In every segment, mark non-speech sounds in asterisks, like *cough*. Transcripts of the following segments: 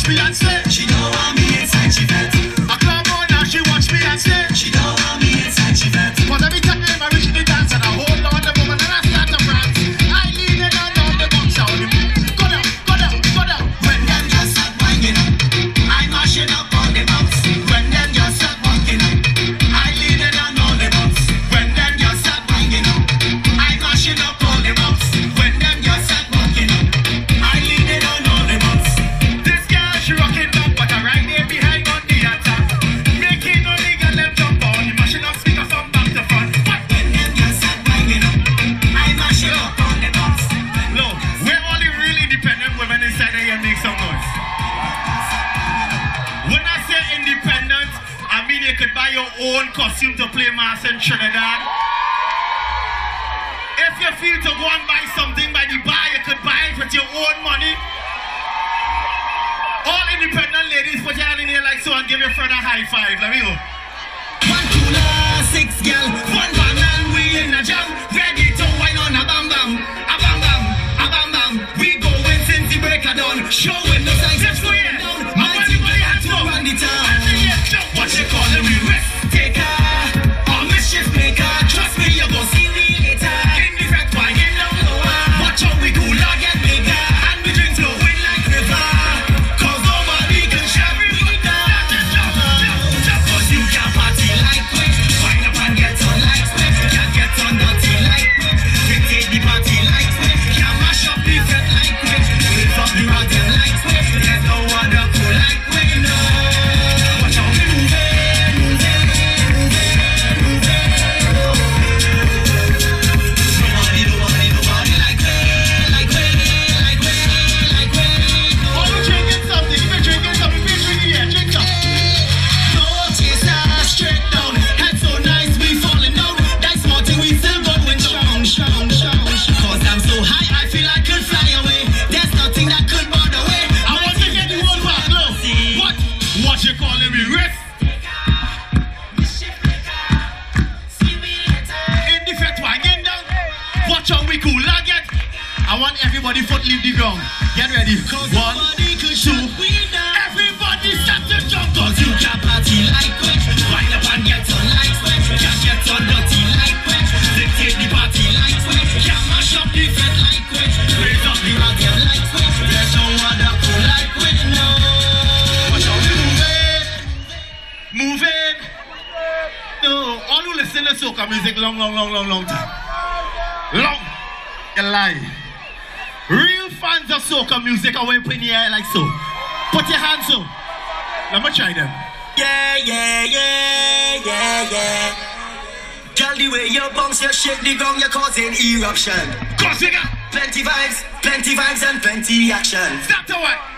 Spilance și două mii țeci for the high five, let me go. One, two, la, six. the soca music long, long, long, long, long time. Long. a lie. Real fans of soca music are waving in the air like so. Put your hands up. Let me try them. Yeah, yeah, yeah, yeah, yeah. Girl, the way you bounce, you shake the ground, you're causing eruption. Cause you got plenty vibes, plenty vibes, and plenty action. Stop the way.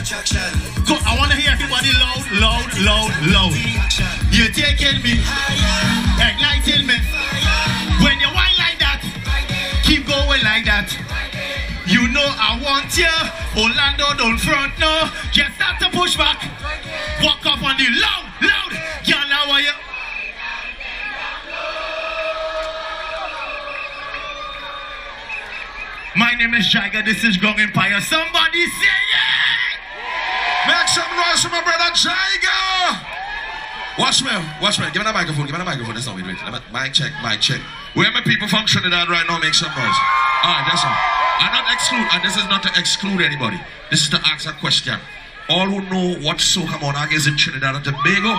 I want to hear everybody loud, loud, loud, loud. You're taking me, igniting me. When you whine like that, keep going like that. You know I want you. Orlando don't front no. Just start to push back. Walk up on the loud, loud. Y'all are you. My name is Jagger, this is Ground Empire. Somebody say yeah! Make some noise for my brother Jaiga. Watch me, watch me. Give me that microphone, give me that microphone. That's not wait, wait. Mic check, mic check. Where my people from Trinidad right now? Make some noise. Alright, that's all. I'm not exclude, and this is not to exclude anybody. This is to ask a question. All who know what Soca Monarch is in Trinidad and Tobago.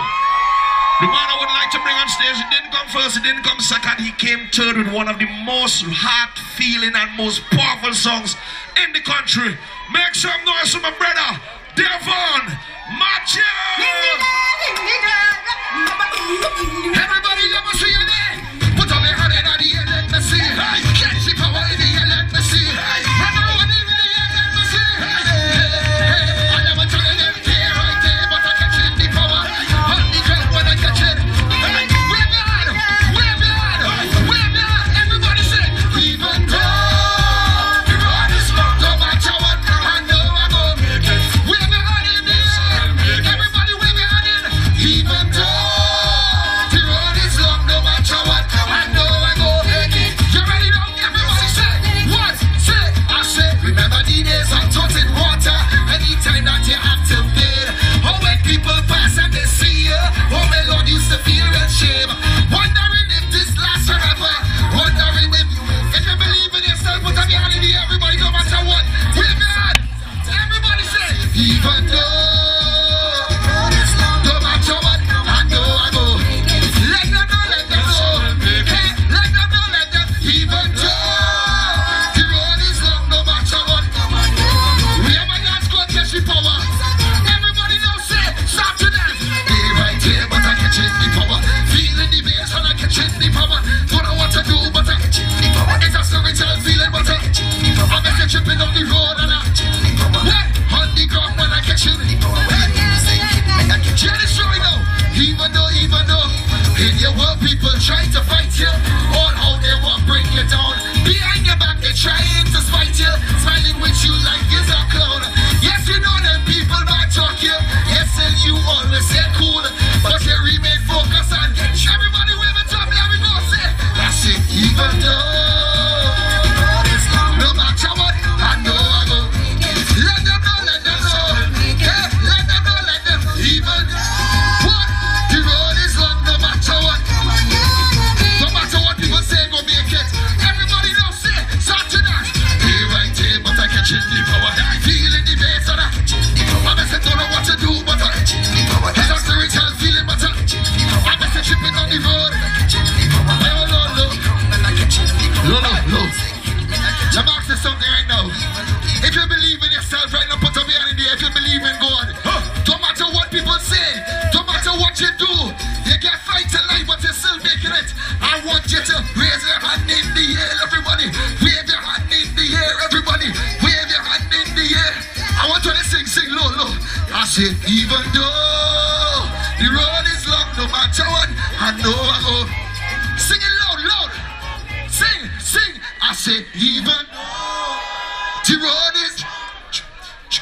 The man I would like to bring on stage, he didn't come first, he didn't come second, he came third with one of the most heart-feeling and most powerful songs in the country. Make some noise for my brother, Devon Macho. Everybody, let me see it even. The road is.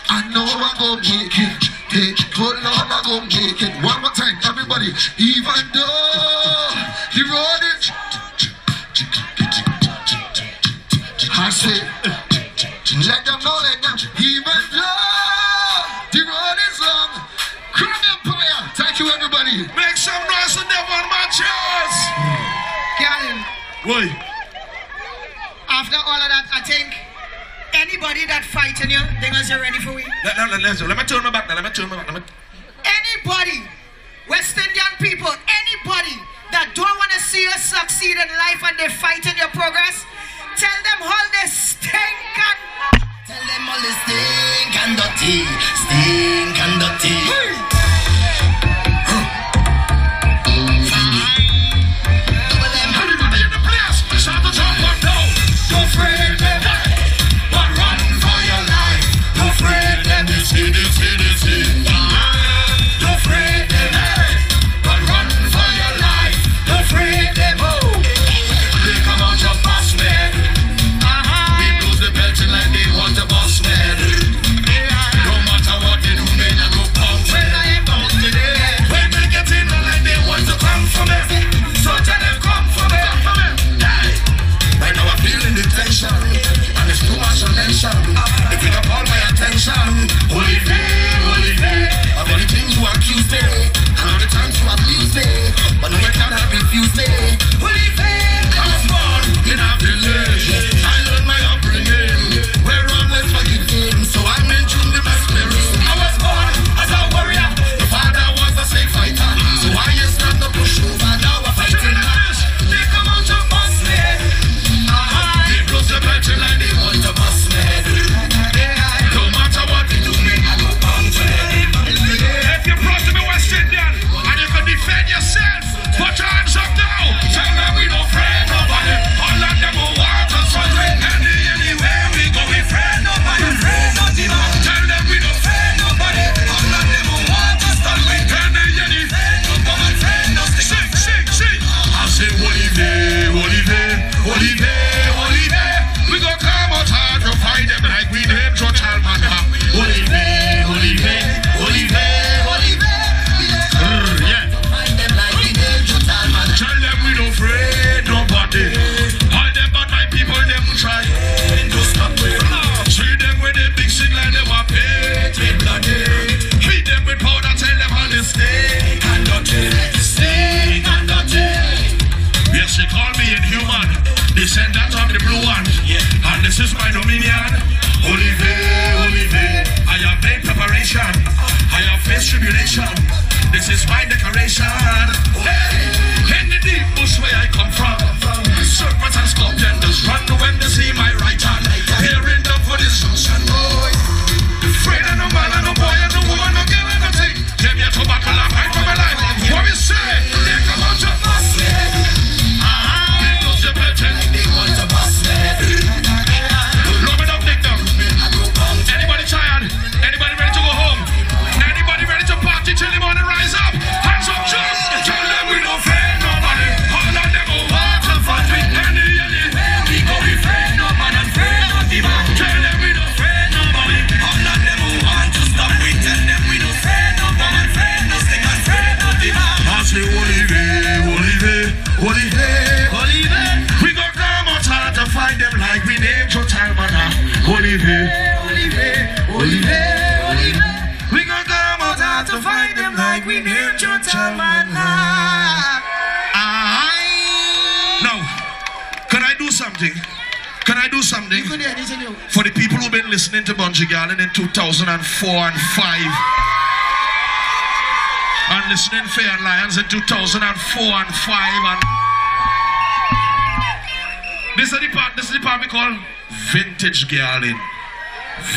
I know I'm gon' make it. Hey, hold on, I gon' make it. One more time, everybody. Even though the road is. I said. Anybody that fighting you, they must ready for we. Let, let, let, let me turn my back now. Let me turn my back. Me... Anybody, West Indian people, anybody that don't want to see you succeed in life and they fighting your progress, tell them all they stink and... Tell them all they stink and dirty, stink and dirty. Hey. Mercedes. For the people who've been listening to Bunji Garlin in 2004 and 5 and listening Fay-Ann Lyons in 2004 and 5 and this is the part this is the part we call vintage Garland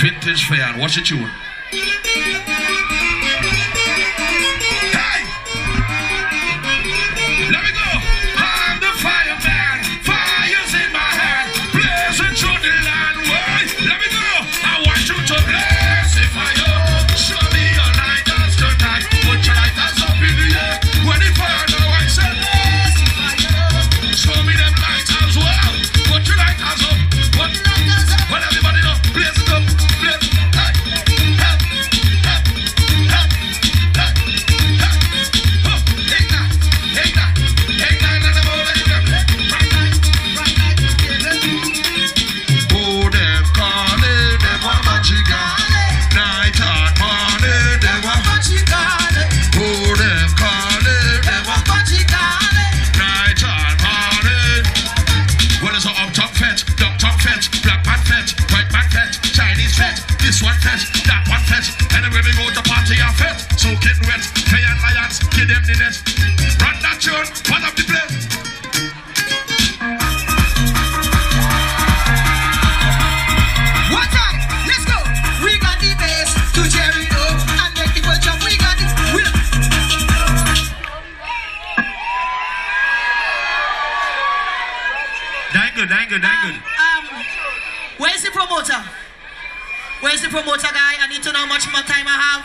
vintage Fay watch the tune promoter guy? I need to know how much more time I have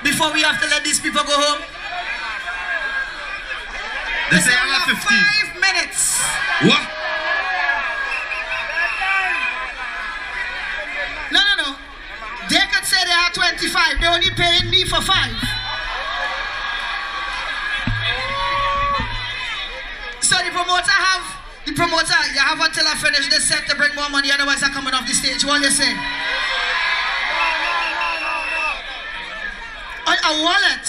before we have to let these people go home. They say I have have 15. five minutes. What? No, no, no. They could say they are 25. They're only paying me for five. So the promoter have the promoter, you have until I finish this set to bring more money, otherwise I'm coming off the stage. What you say? A, a wallet.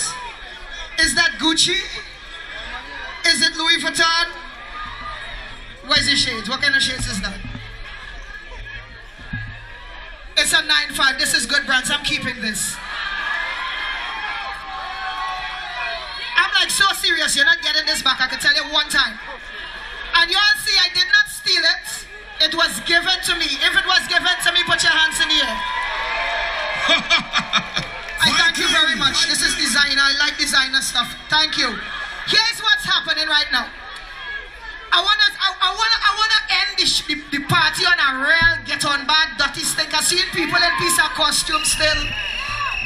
Is that Gucci? Is it Louis Vuitton? Where's the shades? What kind of shades is that? It's a 9-5. This is good brands. I'm keeping this. I'm like so serious. You're not getting this back. I can tell you one time. And you all see, I did not steal it. It was given to me. If it was given to me, put your hands in the air. *laughs* I thank you very much. This is designer. I like designer stuff. Thank you. Here's what's happening right now. I wanna, I, I wanna, I wanna end the, the, the party on a real get on bad dirty stinker. Seeing people in piece of costume still.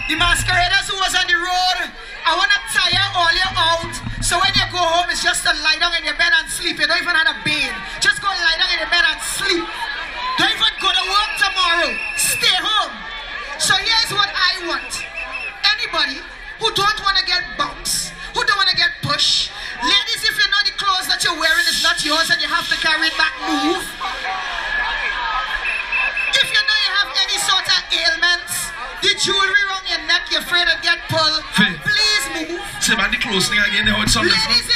The masqueraders who was on the road. I wanna tire all you out. So when you go home, it's just to lie down in your bed and sleep. You don't even have a bed. Just go lie down in your bed and sleep. Don't even go to work tomorrow. Stay home. So here's what I want. Anybody who don't want to get bumps, who don't want to get pushed, ladies, if you know the clothes that you're wearing is not yours and you have to carry it back, move. If you know you have any sort of ailments, the jewelry around your neck, you're afraid to get pulled, please move. Say about the close thing again, how it's something. Ladies,